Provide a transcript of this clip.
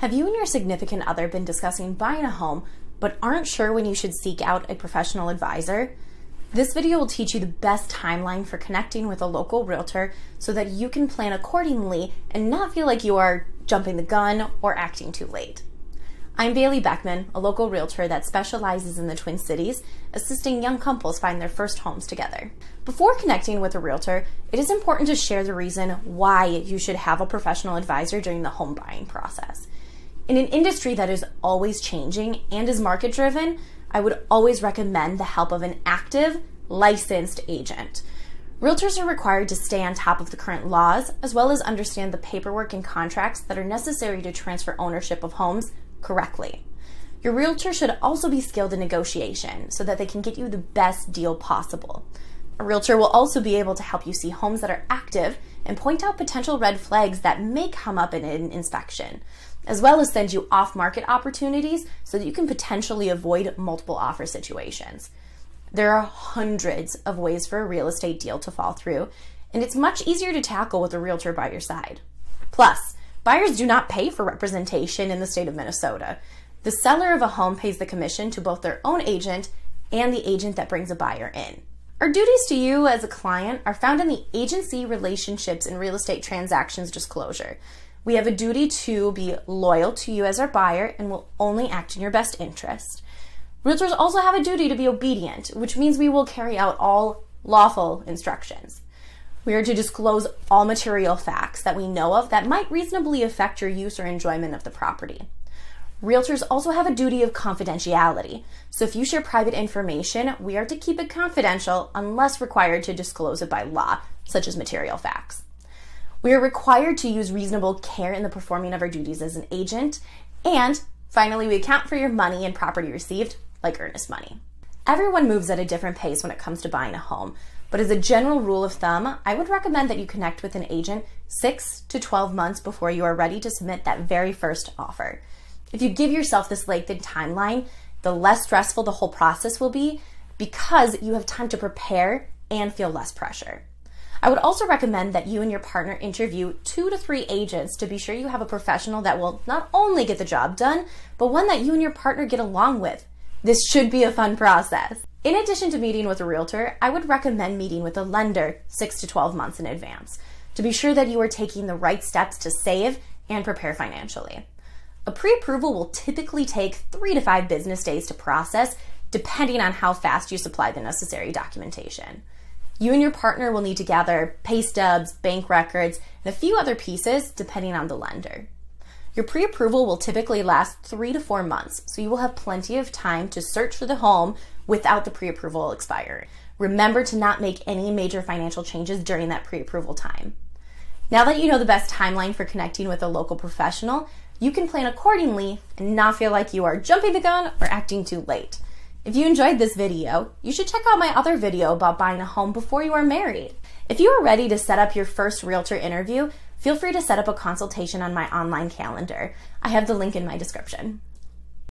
Have you and your significant other been discussing buying a home but aren't sure when you should seek out a professional advisor? This video will teach you the best timeline for connecting with a local realtor so that you can plan accordingly and not feel like you are jumping the gun or acting too late. I'm Bailey Beckman, a local realtor that specializes in the Twin Cities, assisting young couples find their first homes together. Before connecting with a realtor, it is important to share the reason why you should have a professional advisor during the home buying process. In an industry that is always changing and is market driven, I would always recommend the help of an active, licensed agent. Realtors are required to stay on top of the current laws as well as understand the paperwork and contracts that are necessary to transfer ownership of homes correctly. Your realtor should also be skilled in negotiation so that they can get you the best deal possible. A realtor will also be able to help you see homes that are active and point out potential red flags that may come up in an inspection as well as send you off market opportunities so that you can potentially avoid multiple offer situations. There are hundreds of ways for a real estate deal to fall through, and it's much easier to tackle with a realtor by your side. Plus, buyers do not pay for representation in the state of Minnesota. The seller of a home pays the commission to both their own agent and the agent that brings a buyer in. Our duties to you as a client are found in the agency relationships and real estate transactions disclosure. We have a duty to be loyal to you as our buyer and will only act in your best interest. Realtors also have a duty to be obedient, which means we will carry out all lawful instructions. We are to disclose all material facts that we know of that might reasonably affect your use or enjoyment of the property. Realtors also have a duty of confidentiality. So if you share private information, we are to keep it confidential unless required to disclose it by law, such as material facts. We are required to use reasonable care in the performing of our duties as an agent. And finally, we account for your money and property received, like earnest money. Everyone moves at a different pace when it comes to buying a home. But as a general rule of thumb, I would recommend that you connect with an agent 6 to 12 months before you are ready to submit that very first offer. If you give yourself this lengthened timeline, the less stressful the whole process will be because you have time to prepare and feel less pressure. I would also recommend that you and your partner interview two to three agents to be sure you have a professional that will not only get the job done, but one that you and your partner get along with. This should be a fun process. In addition to meeting with a realtor, I would recommend meeting with a lender 6 to 12 months in advance to be sure that you are taking the right steps to save and prepare financially. A pre approval will typically take three to five business days to process, depending on how fast you supply the necessary documentation. You and your partner will need to gather pay stubs, bank records, and a few other pieces depending on the lender. Your pre approval will typically last three to four months, so you will have plenty of time to search for the home without the pre approval expiring. Remember to not make any major financial changes during that pre approval time. Now that you know the best timeline for connecting with a local professional, you can plan accordingly and not feel like you are jumping the gun or acting too late. If you enjoyed this video, you should check out my other video about buying a home before you are married. If you are ready to set up your first realtor interview, feel free to set up a consultation on my online calendar. I have the link in my description.